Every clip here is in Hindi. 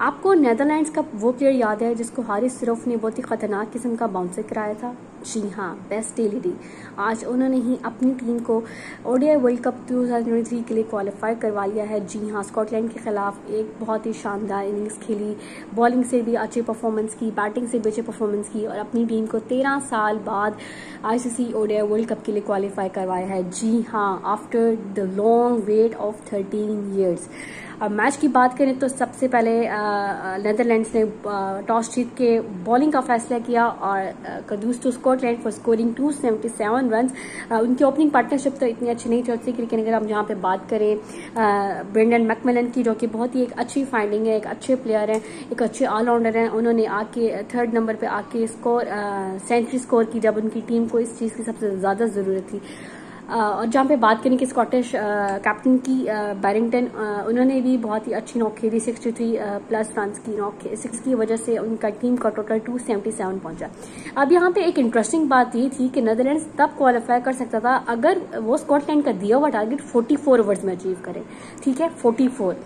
आपको नेदरलैंड्स का वो प्लेयर याद है जिसको हारिस सिरोफ ने बहुत ही खतरनाक किस्म का बाउंसर कराया था? जी हाँ बेस्ट एलईडी आज उन्होंने ही अपनी टीम को ओडीआई वर्ल्ड कप 2023 के लिए क्वालिफाई करवा लिया है। जी हाँ स्कॉटलैंड के खिलाफ एक बहुत ही शानदार इनिंग्स खेली। बॉलिंग से भी अच्छी परफॉर्मेंस की बैटिंग से भी अच्छी परफॉर्मेंस की और अपनी टीम को तेरह साल बाद आईसीसी ओडीआई वर्ल्ड कप के लिए क्वालिफाई करवाया है। जी हाँ after the long wait of thirteen years अब मैच की बात करें तो सबसे पहले नेदरलैंड्स ने टॉस जीत के बॉलिंग का फैसला किया और kudos to Scotland for scoring 277 run उनकी ओपनिंग पार्टनरशिप तो इतनी अच्छी नहीं थी लेकिन अगर हम यहाँ पे बात करें ब्रेंडन मैकमिलन की, जो कि बहुत ही एक अच्छी फाइंडिंग है, एक अच्छे प्लेयर हैं, एक अच्छे ऑलराउंडर हैं, उन्होंने आके थर्ड नंबर पर आके स्कोर सेंचुरी स्कोर की जब उनकी टीम को इस चीज़ की सबसे ज़्यादा ज़रूरत थी। और जहाँ पे बात करें कि स्कॉटिश कैप्टन की बैरिंगटन उन्होंने भी बहुत ही अच्छी नॉक खेली सिक्सटी थ्री प्लस रन की नॉक सिक्स की वजह से उनका टीम का टोटल टू सेवेंटी सेवन पहुँचा। अब यहाँ पे एक इंटरेस्टिंग बात ये थी कि नेदरलैंड्स तब क्वालिफाई कर सकता था अगर वो स्कॉटलैंड का दिया हुआ टारगेट फोर्टी फोर ओवर्स में अचीव करे। ठीक है? फोर्टी फोर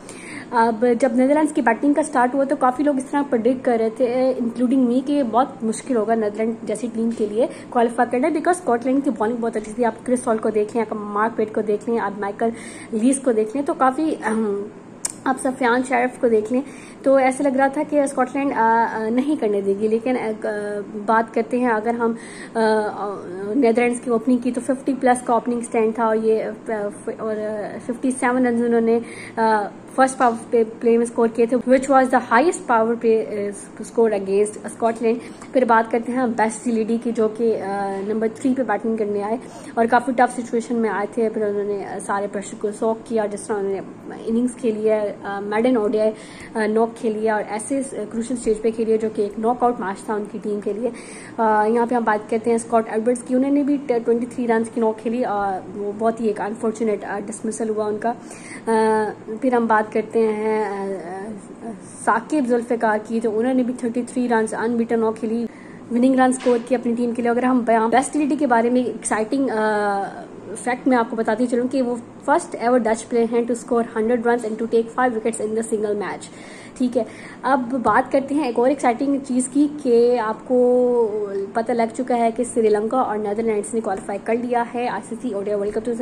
अब जब नेदरलैंड्स की बैटिंग का स्टार्ट हुआ तो काफ़ी लोग इस तरह प्रोडिक्ट कर रहे थे इंक्लूडिंग मी कि बहुत मुश्किल होगा नेदरलैंड जैसी टीम के लिए क्वालिफाई करना बिकॉज़ स्कॉटलैंड की बॉलिंग बहुत अच्छी थी। आप क्रिस हॉल को देख लें मार्क पेट को देख लें, आप माइकल लीस को देख लें तो काफ़ी आप सफियान शरीफ को देख लें। तो ऐसा लग रहा था कि स्कॉटलैंड नहीं करने देगी, लेकिन बात करते हैं अगर हम नेदरलैंड्स की ओपनिंग की तो 50 प्लस का ओपनिंग स्टैंड था और ये और 57 रन उन्होंने फ़र्स्ट पावर प्ले में स्कोर किए थे which was the highest power play score against Scotland फिर बात करते हैं बेस्ट सीलीडी की, जो कि नंबर थ्री पे बैटिंग करने आए और काफ़ी टफ सिचुएशन में आए थे। फिर उन्होंने सारे प्रेशर को सॉक किया, जिस तरह उन्होंने इनिंग्स खेली है मेडन ओडिया नॉक खेली है और ऐसे क्रूशल स्टेज पे खेली है, जो कि एक नॉकआउट मैच था उनकी टीम के लिए। यहाँ पे हम बात करते हैं स्कॉट एल्बर्ट्स की। उन्होंने भी ट्वेंटी थ्री रन की नॉक खेली और वो बहुत ही एक अनफॉर्चुनेट डिसमिसल हुआ उनका। फिर हम बात करते हैं साकिब जुल्फ़िकार की तो उन्होंने भी 33 रन अनबीटन नॉक खेली। विनिंग रन स्कोर की अपनी टीम के लिए। अगर हम बेस्ट लिटी के बारे में एक्साइटिंग फैक्ट मैं आपको बताती चलूँ कि वो फ़र्स्ट एवर डच प्लेयर हैं to score 100 run and to take five wickets in the single match ठीक है। अब बात करते हैं एक और एक्साइटिंग चीज़ की कि आपको पता लग चुका है कि श्रीलंका और नेदरलैंड्स ने क्वालिफाई कर लिया है। ICC ODI World Cup to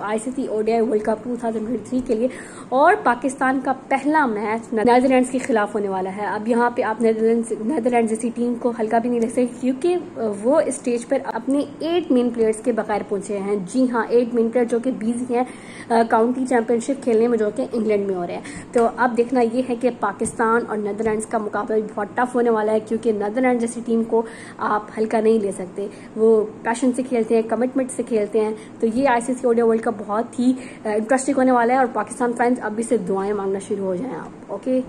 ICC ODI World Cup 2023 के लिए और पाकिस्तान का पहला मैच नेदरलैंड्स के खिलाफ होने वाला है। अब यहाँ पे आप नेदरलैंड जैसी टीम को हल्का भी नहीं ले सकते क्योंकि वो स्टेज पर अपने एट मेन प्लेयर्स के बगैर पहुँचे हैं। जी हाँ एट मेन प्लेयर जो कि बिज़ी हैं काउंटी चैंपियनशिप खेलने में जो कि इंग्लैंड में हो रहे हैं। तो अब देखना यह है कि पाकिस्तान और नेदरलैंड्स का मुकाबला बहुत टफ होने वाला है क्योंकि नेदरलैंड जैसी टीम को आप हल्का नहीं ले सकते। वो पैशन से खेलते हैं, कमिटमेंट से खेलते हैं। तो ये आईसीसी ओडिया वर्ल्ड कप बहुत ही इंटरेस्टिंग होने वाला है और पाकिस्तान फैंस अभी से दुआएँ मांगना शुरू हो जाएँ आप ओके